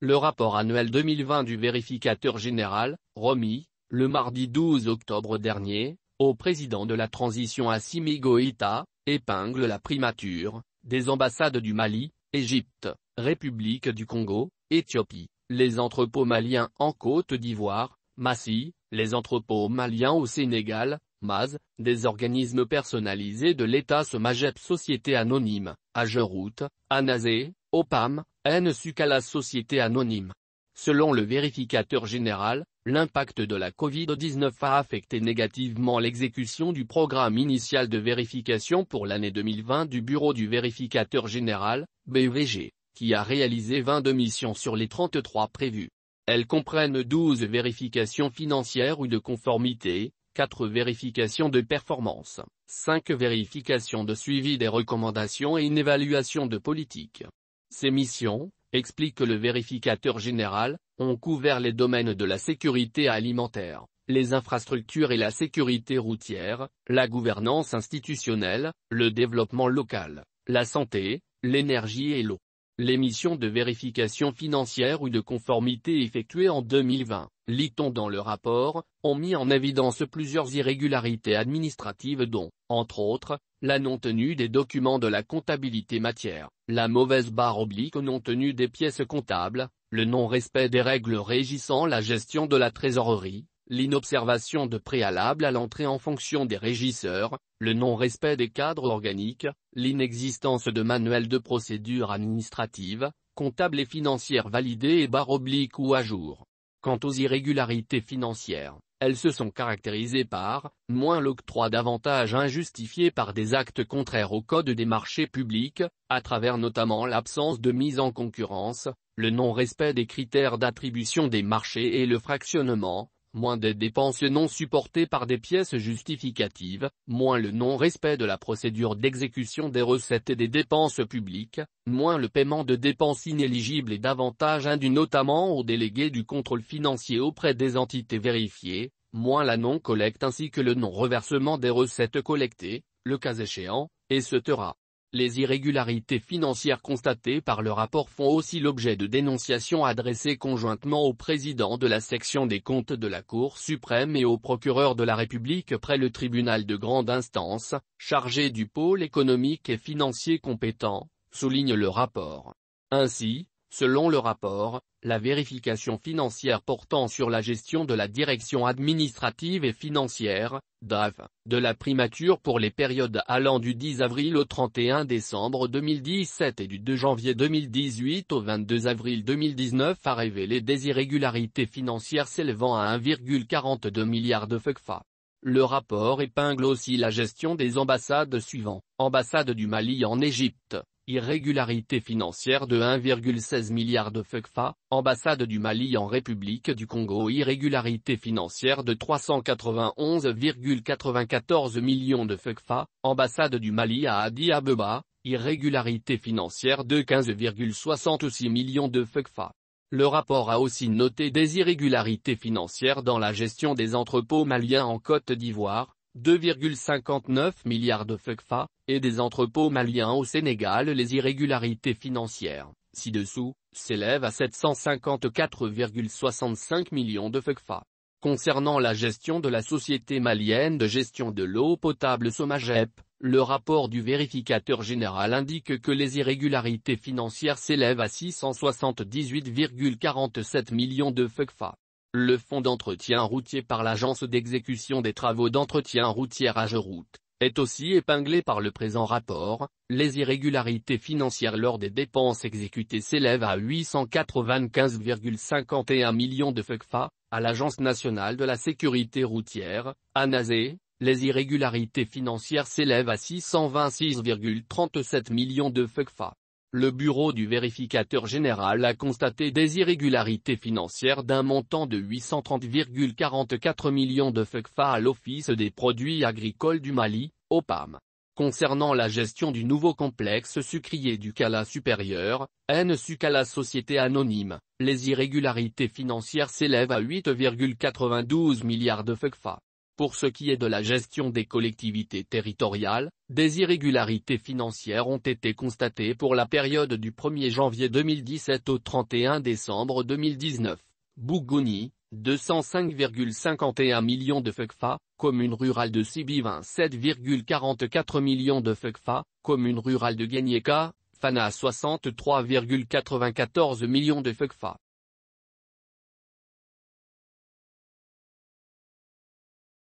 Le rapport annuel 2020 du vérificateur général, remis, le mardi 12 octobre dernier, au président de la transition Assimi Goïta, épingle la primature, des ambassades du Mali, Égypte, République du Congo, Éthiopie, les entrepôts maliens en Côte d'Ivoire, Massy, les entrepôts maliens au Sénégal, MAZ, des organismes personnalisés de l'État Somagep Société Anonyme, Ageroute, Anazé, OPAM, NSUCALA Société Anonyme. Selon le vérificateur général, l'impact de la Covid-19 a affecté négativement l'exécution du programme initial de vérification pour l'année 2020 du Bureau du vérificateur général, BVG, qui a réalisé 22 missions sur les 33 prévues. Elles comprennent 12 vérifications financières ou de conformité, 4 vérifications de performance, 5 vérifications de suivi des recommandations et une évaluation de politique. Ces missions, explique le vérificateur général, ont couvert les domaines de la sécurité alimentaire, les infrastructures et la sécurité routière, la gouvernance institutionnelle, le développement local, la santé, l'énergie et l'eau. Les missions de vérification financière ou de conformité effectuées en 2020, lit-on dans le rapport, ont mis en évidence plusieurs irrégularités administratives dont, entre autres, la non-tenue des documents de la comptabilité matière, la mauvaise barre oblique non-tenue des pièces comptables, le non-respect des règles régissant la gestion de la trésorerie, l'inobservation de préalable à l'entrée en fonction des régisseurs, le non-respect des cadres organiques, l'inexistence de manuels de procédure administrative, comptables et financières validés et barre oblique ou à jour. Quant aux irrégularités financières, elles se sont caractérisées par, moins l'octroi d'avantages injustifiés par des actes contraires au Code des marchés publics, à travers notamment l'absence de mise en concurrence, le non-respect des critères d'attribution des marchés et le fractionnement, moins des dépenses non supportées par des pièces justificatives, moins le non-respect de la procédure d'exécution des recettes et des dépenses publiques, moins le paiement de dépenses inéligibles et d'avantages indus notamment aux délégués du contrôle financier auprès des entités vérifiées, moins la non-collecte ainsi que le non-reversement des recettes collectées, le cas échéant, et ce les irrégularités financières constatées par le rapport font aussi l'objet de dénonciations adressées conjointement au président de la section des comptes de la Cour suprême et au procureur de la République près le tribunal de grande instance, chargé du pôle économique et financier compétent, souligne le rapport. Ainsi, Selon le rapport, la vérification financière portant sur la gestion de la direction administrative et financière, DAF, de la primature pour les périodes allant du 10 avril au 31 décembre 2017 et du 2 janvier 2018 au 22 avril 2019 a révélé des irrégularités financières s'élevant à 1,42 milliard de FECFA. Le rapport épingle aussi la gestion des ambassades suivants, ambassade du Mali en Égypte, Irrégularité financière de 1,16 milliard de FECFA, ambassade du Mali en République du Congo. Irrégularité financière de 391,94 millions de FECFA, ambassade du Mali à Addis Abeba, irrégularité financière de 15,66 millions de FECFA. Le rapport a aussi noté des irrégularités financières dans la gestion des entrepôts maliens en Côte d'Ivoire, 2,59 milliards de FECFA, et des entrepôts maliens au Sénégal les irrégularités financières, ci-dessous, s'élèvent à 754,65 millions de FECFA. Concernant la gestion de la Société malienne de gestion de l'eau potable Somagep, le rapport du vérificateur général indique que les irrégularités financières s'élèvent à 678,47 millions de FECFA. Le fonds d'entretien routier par l'Agence d'exécution des travaux d'entretien routier Ageroute, est aussi épinglé par le présent rapport, les irrégularités financières lors des dépenses exécutées s'élèvent à 895,51 millions de FECFA, à l'Agence nationale de la sécurité routière, ANASE, les irrégularités financières s'élèvent à 626,37 millions de FECFA. Le bureau du vérificateur général a constaté des irrégularités financières d'un montant de 830,44 millions de FECFA à l'Office des produits agricoles du Mali, OPAM. Concernant la gestion du nouveau complexe sucrier du Cala supérieur, NSUCALA Société Anonyme, les irrégularités financières s'élèvent à 8,92 milliards de FECFA. Pour ce qui est de la gestion des collectivités territoriales, des irrégularités financières ont été constatées pour la période du 1er janvier 2017 au 31 décembre 2019. Bougouni, 205,51 millions de FECFA, commune rurale de Sibi 27,44 millions de FECFA, commune rurale de Ganyeka, Fana 63,94 millions de FECFA.